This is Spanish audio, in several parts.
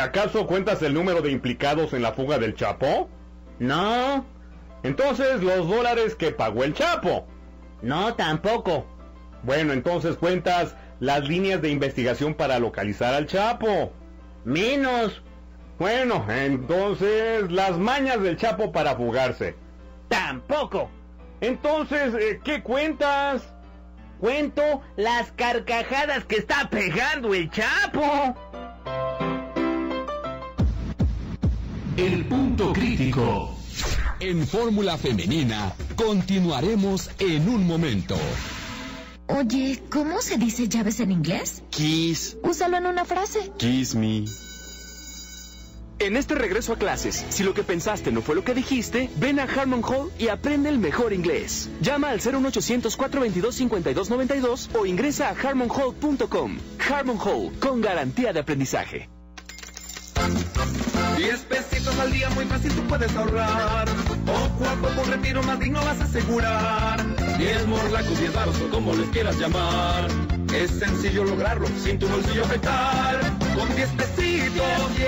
¿Acaso cuentas el número de implicados en la fuga del Chapo? No. Entonces los dólares que pagó el Chapo. No, tampoco. Bueno, entonces cuentas las líneas de investigación para localizar al Chapo. Menos. Bueno, entonces las mañas del Chapo para fugarse. Tampoco. Entonces, eh, ¿qué cuentas? Cuento las carcajadas que está pegando el Chapo. El punto crítico. En Fórmula Femenina continuaremos en un momento. Oye, ¿cómo se dice llaves en inglés? Kiss. Úsalo en una frase. Kiss me. En este regreso a clases, si lo que pensaste no fue lo que dijiste, ven a Harmon Hall y aprende el mejor inglés. Llama al 01800 422 5292 o ingresa a harmonhall.com. Harmon Hall, con garantía de aprendizaje. 10 pesitos al día, muy fácil tú puedes ahorrar. Poco a poco un retiro más digno vas a asegurar. 10 morlacos, 10 baros o como les quieras llamar. Es sencillo lograrlo sin tu bolsillo afectar. Con 10 pesitos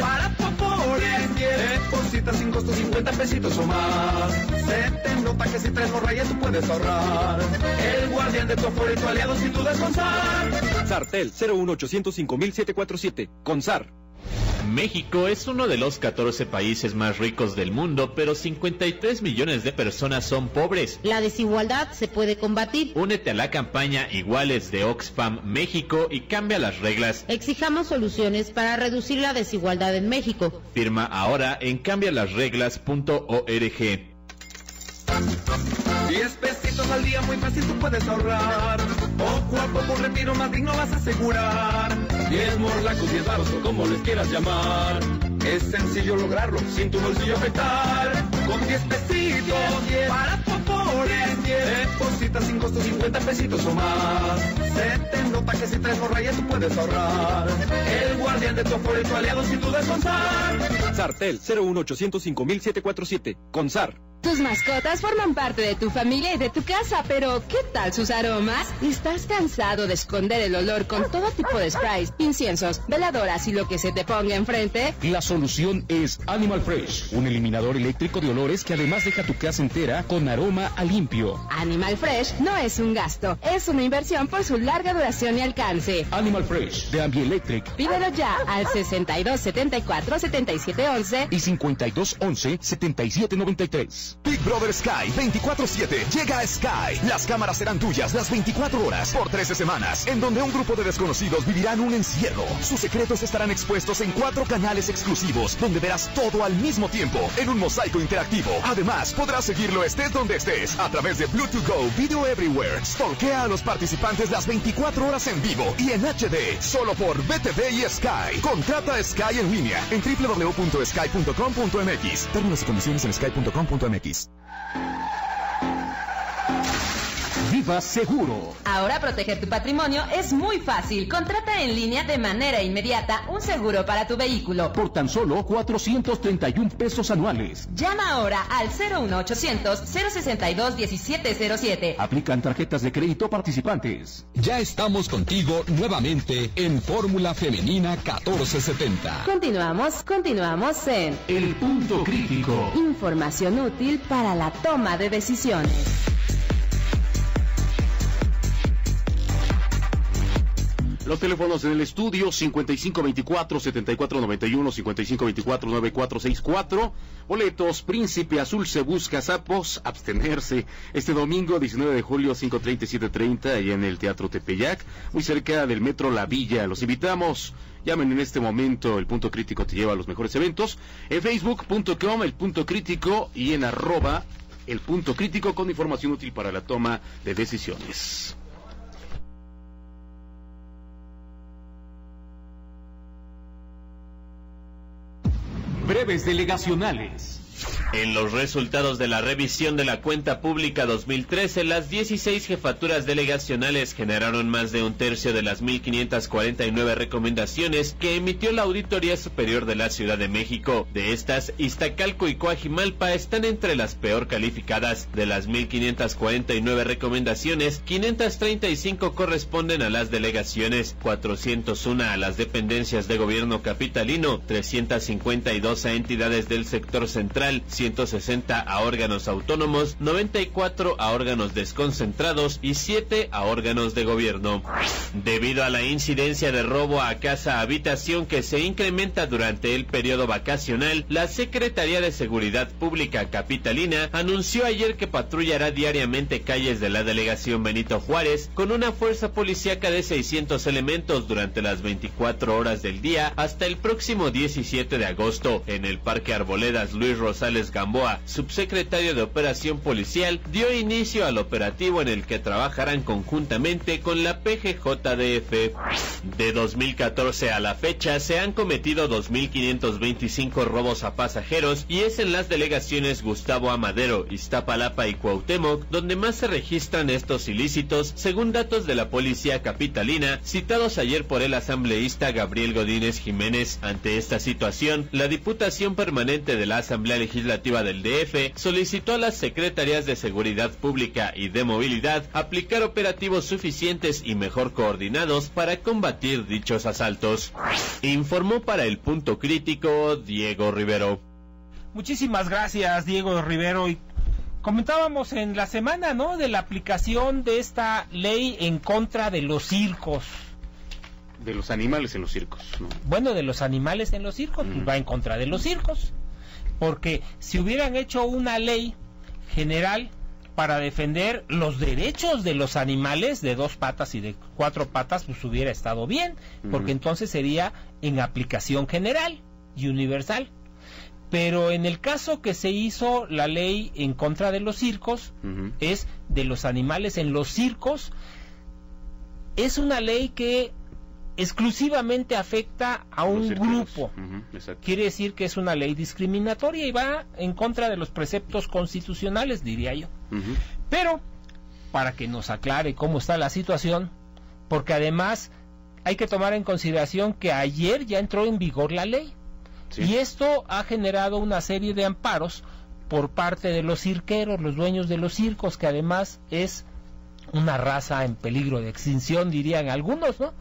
para tu Afores. Deposita sin costo 50 pesitos o más. Se te nota que si traes morrayas tú puedes ahorrar. El guardián de tu Afore, tu aliado sin con SAR. Sartel 01800 5747. Con SAR. México es uno de los 14 países más ricos del mundo, pero 53 millones de personas son pobres. La desigualdad se puede combatir. Únete a la campaña Iguales de Oxfam México y cambia las reglas. Exijamos soluciones para reducir la desigualdad en México. Firma ahora en cambialasreglas.org. 10 pesitos al día, muy fácil tú puedes ahorrar. Poco a poco un retiro más digno vas a asegurar. 10 morlacos, 10 baros o como les quieras llamar. Es sencillo lograrlo sin tu bolsillo afectar. Con 10 pesitos para tu Afores. Deposita sin costo 50 pesitos o más. Se te nota que si traes morrayas tú puedes ahorrar. El guardián de tu Afore, tu aliado sin con SAR. Sartel 01800 5747. Con SAR. Tus mascotas forman parte de tu familia y de tu casa, pero ¿qué tal sus aromas? ¿Estás cansado de esconder el olor con todo tipo de sprays, inciensos, veladoras y lo que se te ponga enfrente? La solución es Animal Fresh, un eliminador eléctrico de olores que además deja tu casa entera con aroma a limpio. Animal Fresh no es un gasto, es una inversión por su larga duración y alcance. Animal Fresh de Ambielectric. Pídelo ya al 6274 7711 y 5211 7793. Big Brother Sky 24-7 llega a Sky. Las cámaras serán tuyas las 24 horas por 13 semanas, en donde un grupo de desconocidos vivirán un encierro. Sus secretos estarán expuestos en cuatro canales exclusivos, donde verás todo al mismo tiempo en un mosaico interactivo. Además, podrás seguirlo estés donde estés a través de Bluetooth Go Video Everywhere. Stalkea a los participantes las 24 horas en vivo y en HD, solo por BTV y Sky. Contrata Sky en línea en www.sky.com.mx. Términos y condiciones en sky.com.mx. Viva Seguro. Ahora proteger tu patrimonio es muy fácil. Contrata en línea de manera inmediata un seguro para tu vehículo. Por tan solo 431 pesos anuales. Llama ahora al 01800 062 1707. Aplican tarjetas de crédito participantes. Ya estamos contigo nuevamente en Fórmula Femenina 1470. Continuamos, continuamos en El Punto Crítico. Información útil para la toma de decisiones. Los teléfonos en el estudio 5524-7491, 5524-9464. Boletos Príncipe Azul se busca sapos, abstenerse. Este domingo 19 de julio 5.30 y 7.30 allá en el Teatro Tepeyac, muy cerca del Metro La Villa. Los invitamos. Llamen en este momento, el punto crítico te lleva a los mejores eventos. En facebook.com, el punto crítico y en arroba el punto crítico con información útil para la toma de decisiones. Breves delegacionales. En los resultados de la revisión de la cuenta pública 2013, las 16 jefaturas delegacionales generaron más de un tercio de las 1.549 recomendaciones que emitió la Auditoría Superior de la Ciudad de México. De estas, Iztacalco y Coajimalpa están entre las peor calificadas. De las 1.549 recomendaciones, 535 corresponden a las delegaciones, 401 a las dependencias de gobierno capitalino, 352 a entidades del sector central, 160 a órganos autónomos, 94 a órganos desconcentrados y 7 a órganos de gobierno. Debido a la incidencia de robo a casa habitación que se incrementa durante el periodo vacacional, la Secretaría de Seguridad Pública Capitalina anunció ayer que patrullará diariamente calles de la delegación Benito Juárez con una fuerza policíaca de 600 elementos durante las 24 horas del día hasta el próximo 17 de agosto en el Parque Arboledas Luis Rosales Gamboa, subsecretario de Operación Policial, dio inicio al operativo en el que trabajarán conjuntamente con la PGJDF. De 2014 a la fecha se han cometido 2.525 robos a pasajeros y es en las delegaciones Gustavo Amadero, Iztapalapa y Cuauhtémoc donde más se registran estos ilícitos según datos de la policía capitalina citados ayer por el asambleísta Gabriel Godínez Jiménez. Ante esta situación, la Diputación Permanente de la Asamblea Legislativa del DF solicitó a las Secretarías de Seguridad Pública y de Movilidad aplicar operativos suficientes y mejor coordinados para combatir dichos asaltos. Informó para el punto crítico Diego Rivero. Muchísimas gracias, Diego Rivero. Y comentábamos en la semana, ¿no? De la aplicación de esta ley en contra de los circos. De los animales en los circos, ¿no? Bueno, de los animales en los circos, pues va en contra de los circos. Porque si hubieran hecho una ley general para defender los derechos de los animales de dos patas y de cuatro patas, pues hubiera estado bien, porque entonces sería en aplicación general y universal. Pero en el caso que se hizo la ley en contra de los circos, es de los animales en los circos, es una ley que exclusivamente afecta a un grupo. Quiere decir que es una ley discriminatoria y va en contra de los preceptos constitucionales, diría yo. Pero, para que nos aclare cómo está la situación, porque además hay que tomar en consideración que ayer ya entró en vigor la ley. Y esto ha generado una serie de amparos por parte de los cirqueros, los dueños de los circos, que además es una raza en peligro de extinción, dirían algunos, ¿no?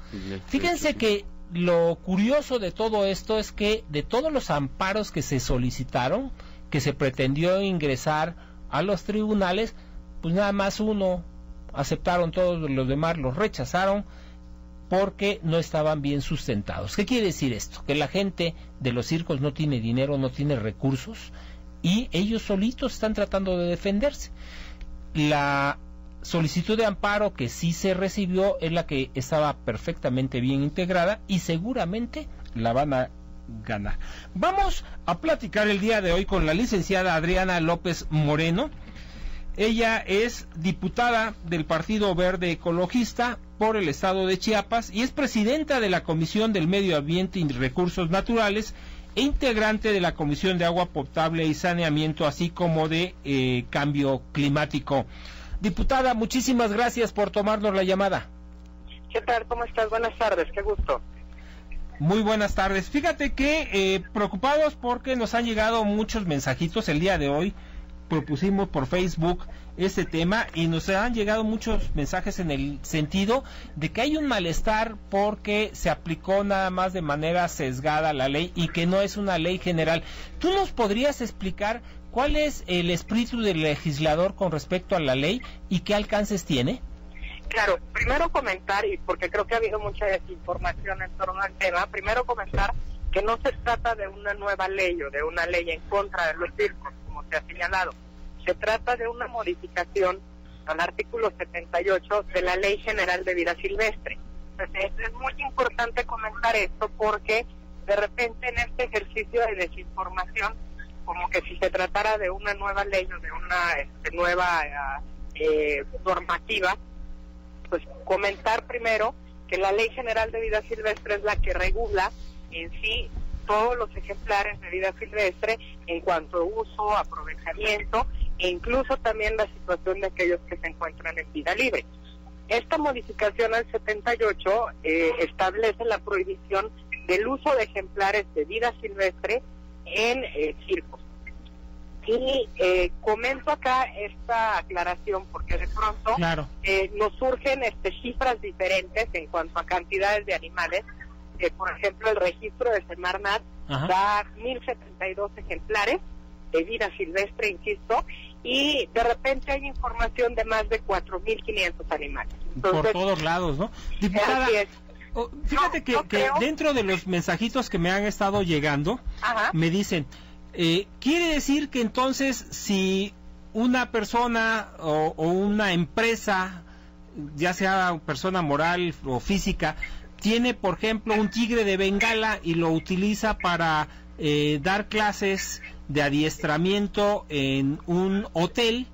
Fíjense que lo curioso de todo esto es que de todos los amparos que se solicitaron, que se pretendió ingresar a los tribunales, pues nada más uno aceptaron, todos los demás los rechazaron porque no estaban bien sustentados. ¿Qué quiere decir esto? Que la gente de los circos no tiene dinero, no tiene recursos y ellos solitos están tratando de defenderse. La solicitud de amparo que sí se recibió es la que estaba perfectamente bien integrada y seguramente la van a ganar. Vamos a platicar el día de hoy con la licenciada Adriana López Moreno. Ella es diputada del Partido Verde Ecologista por el estado de Chiapas y es presidenta de la Comisión del Medio Ambiente y Recursos Naturales e integrante de la Comisión de Agua Potable y Saneamiento, así como de eh, Cambio Climático. Diputada, muchísimas gracias por tomarnos la llamada. ¿Qué tal? ¿Cómo estás? Buenas tardes, qué gusto. Muy buenas tardes. Fíjate que eh, preocupados porque nos han llegado muchos mensajitos el día de hoy. Propusimos por Facebook este tema y nos han llegado muchos mensajes en el sentido de que hay un malestar porque se aplicó nada más de manera sesgada la ley y que no es una ley general. ¿Tú nos podrías explicar cuál es el espíritu del legislador con respecto a la ley y qué alcances tiene? Claro, primero comentar, y porque creo que ha habido mucha desinformación en torno al tema, primero comentar que no se trata de una nueva ley o de una ley en contra de los circos, como se ha señalado. Se trata de una modificación al artículo 78 de la Ley General de Vida Silvestre. Entonces, es muy importante comentar esto porque de repente en este ejercicio de desinformación, como que si se tratara de una nueva ley o de una este, nueva eh, normativa, pues comentar primero que la Ley General de Vida Silvestre es la que regula en sí todos los ejemplares de vida silvestre en cuanto a uso, aprovechamiento e incluso también la situación de aquellos que se encuentran en vida libre. Esta modificación al 78 eh, establece la prohibición del uso de ejemplares de vida silvestre en eh, circos. Y eh, comento acá esta aclaración porque de pronto Claro. eh, nos surgen este, cifras diferentes en cuanto a cantidades de animales. Eh, por ejemplo, el registro de Semarnat Ajá. da 1.072 ejemplares de vida silvestre, insisto, y de repente hay información de más de 4.500 animales. por todos lados, ¿no? Diputada. Oh, fíjate que, que dentro de los mensajitos que me han estado llegando, Ajá. me dicen, eh, quiere decir que entonces si una persona o, o una empresa, ya sea persona moral o física, tiene, por ejemplo, un tigre de Bengala y lo utiliza para eh, dar clases de adiestramiento en un hotel,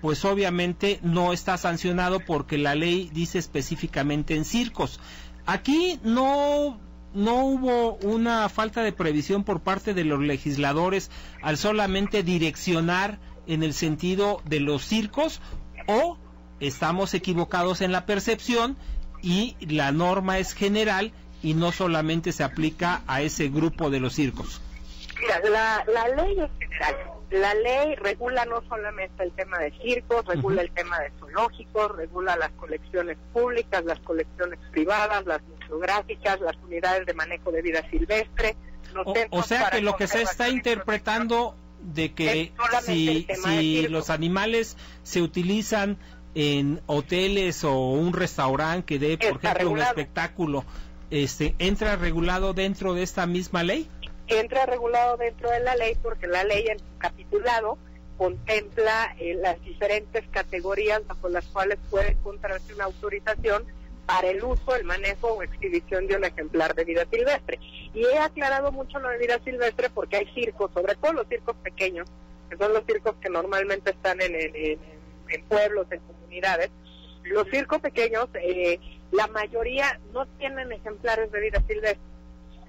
pues obviamente no está sancionado porque la ley dice específicamente en circos. Aquí no no hubo una falta de previsión por parte de los legisladores al solamente direccionar en el sentido de los circos o estamos equivocados en la percepción y la norma es general y no solamente se aplica a ese grupo de los circos. La, la ley es general. La ley regula no solamente el tema de circos, regula el tema de zoológicos, regula las colecciones públicas, las colecciones privadas, las museográficas, las unidades de manejo de vida silvestre. Los O, o sea que lo que se está interpretando de que si, los animales se utilizan en hoteles o un restaurante que dé, por Está ejemplo, un espectáculo, este, ¿entra regulado dentro de esta misma ley? Entra regulado dentro de la ley porque la ley en su capitulado contempla eh, las diferentes categorías bajo las cuales puede encontrarse una autorización para el uso, el manejo o exhibición de un ejemplar de vida silvestre. Y he aclarado mucho lo de vida silvestre porque hay circos, sobre todo los circos pequeños, que son los circos que normalmente están en, en- en- pueblos, en comunidades. Los circos pequeños, eh, la mayoría no tienen ejemplares de vida silvestre.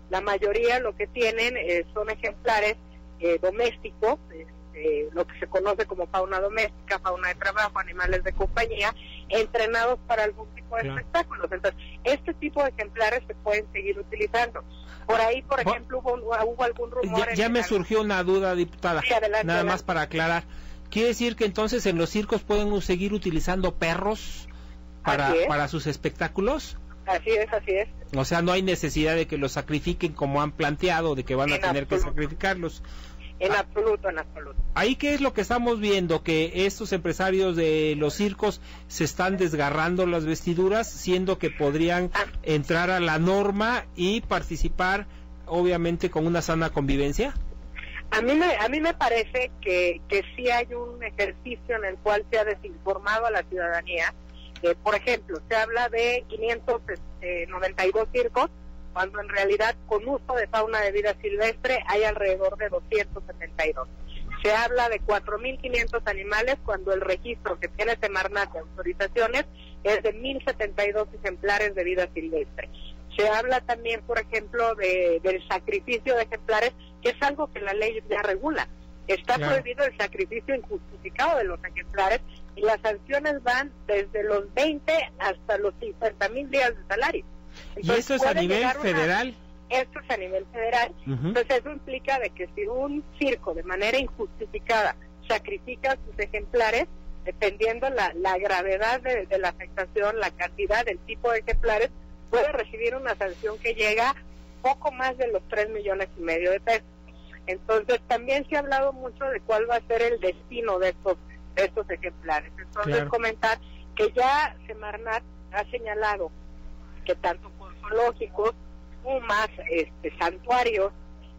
La mayoría lo que tienen eh, son ejemplares eh, domésticos, este, lo que se conoce como fauna doméstica, fauna de trabajo, animales de compañía, entrenados para algún tipo de Claro. espectáculos. Entonces, este tipo de ejemplares se pueden seguir utilizando. Por ahí, por ejemplo, hubo, hubo algún rumor. Ya, me surgió una duda, diputada. Sí, adelante, Nada adelante. más para aclarar. ¿Quiere decir que entonces en los circos pueden seguir utilizando perros para, para sus espectáculos? Así es, así es. O sea, no hay necesidad de que los sacrifiquen como han planteado, de que van a En tener que sacrificarlos. En Ah. absoluto, en absoluto. Ahí qué es lo que estamos viendo, que estos empresarios de los circos se están desgarrando las vestiduras, siendo que podrían Ah. entrar a la norma y participar, obviamente, con una sana convivencia. A mí me, a mí me parece que, que sí hay un ejercicio en el cual se ha desinformado a la ciudadanía. Eh, por ejemplo, se habla de 592 circos, cuando en realidad con uso de fauna de vida silvestre hay alrededor de 272. Se habla de 4.500 animales cuando el registro que tiene Semarnat de autorizaciones es de 1.072 ejemplares de vida silvestre. Se habla también, por ejemplo, de, del sacrificio de ejemplares, que es algo que la ley ya regula. Está Claro. prohibido el sacrificio injustificado de los ejemplares y las sanciones van desde los 20 hasta los 50 mil días de salario. Y Entonces, eso es a nivel llegar una- federal. esto es a nivel federal. Entonces eso implica de que si un circo de manera injustificada sacrifica a sus ejemplares, dependiendo la, la gravedad de, de la afectación, la cantidad, el tipo de ejemplares, puede recibir una sanción que llega poco más de los 3 millones y medio de pesos. Entonces también se ha hablado mucho de cuál va a ser el destino de estos, estos ejemplares. Entonces Claro. comentar que ya Semarnat ha señalado que tanto con zoológicos, más este, santuarios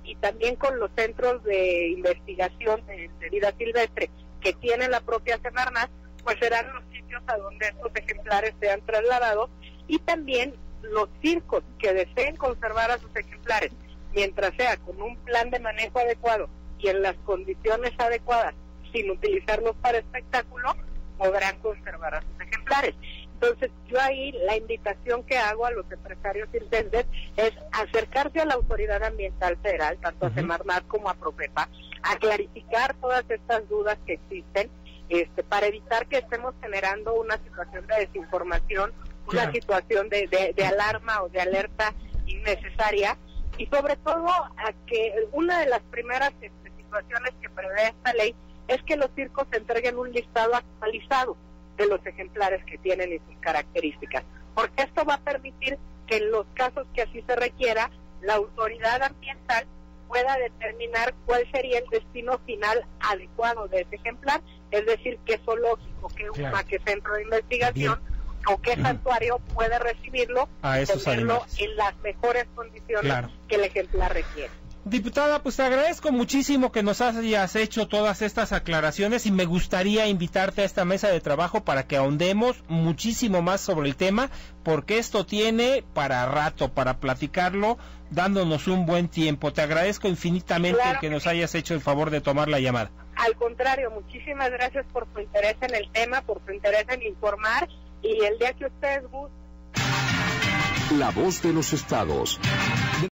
y también con los centros de investigación de, de vida silvestre que tiene la propia Semarnat, pues serán los sitios a donde estos ejemplares sean trasladados y también los circos que deseen conservar a sus ejemplares, mientras sea con un plan de manejo adecuado y en las condiciones adecuadas, sin utilizarlos para espectáculo, podrán conservar a sus ejemplares. Entonces, yo ahí la invitación que hago a los empresarios circenses es acercarse a la autoridad ambiental federal, tanto a Semarnat como a Profepa, a clarificar todas estas dudas que existen, este, para evitar que estemos generando una situación de desinformación, una Claro. situación de, de- de alarma o de alerta innecesaria, y sobre todo a que una de las primeras este, situaciones que prevé esta ley es que los circos entreguen un listado actualizado de los ejemplares que tienen y sus características, porque esto va a permitir que en los casos que así se requiera, la autoridad ambiental pueda determinar cuál sería el destino final adecuado de ese ejemplar, es decir, qué zoológico, qué Claro. UMA, qué centro de investigación o qué santuario puede recibirlo A y tenerlo animales. en las mejores condiciones Claro. que el ejemplar requiere. Diputada, pues te agradezco muchísimo que nos hayas hecho todas estas aclaraciones y me gustaría invitarte a esta mesa de trabajo para que ahondemos muchísimo más sobre el tema, porque esto tiene para rato, para platicarlo, dándonos un buen tiempo. Te agradezco infinitamente Claro que que nos hayas hecho el favor de tomar la llamada. Al contrario, muchísimas gracias por su interés en el tema, por su interés en informar y el día que ustedes gusten. La voz de los estados.